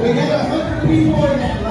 We got 100 people in that